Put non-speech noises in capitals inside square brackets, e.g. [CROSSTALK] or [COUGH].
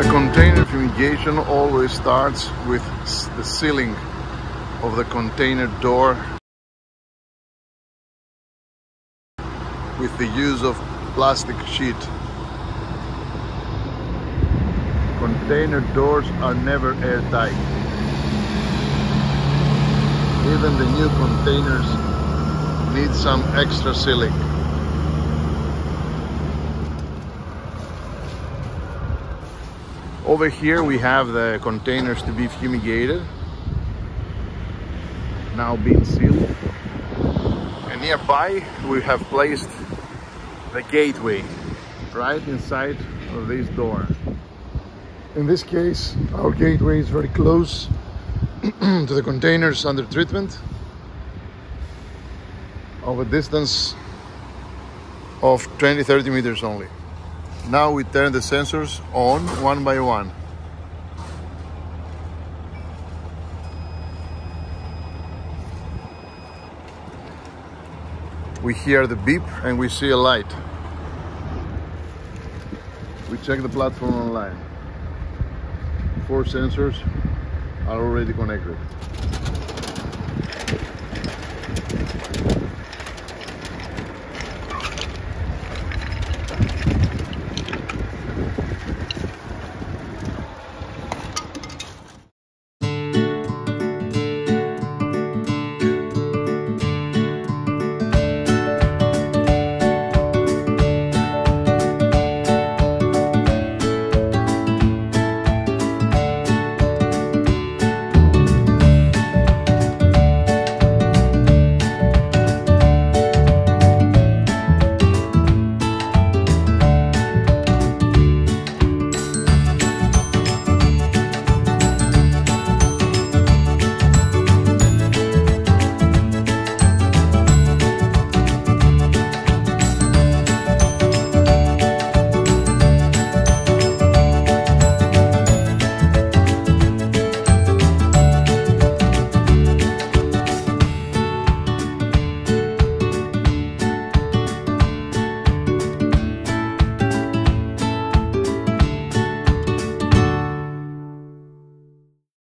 A container fumigation always starts with the sealing of the container door with the use of plastic sheet. Container doors are never airtight. Even the new containers need some extra sealing. Over here we have the containers to be fumigated, now being sealed. And nearby we have placed the gateway right inside of this door. In this case, our gateway is very close [CLEARS THROAT] to the containers under treatment of a distance of 20-30 meters only. Now we turn the sensors on one by one. We hear the beep and we see a light. We check the platform online. Four sensors are already connected.